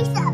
pizza.